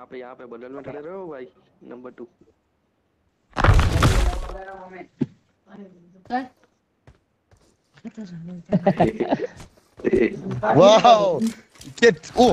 यहाँ पे यहाँ पे बगल में खड़े रहो भाई number two Wow! Get oh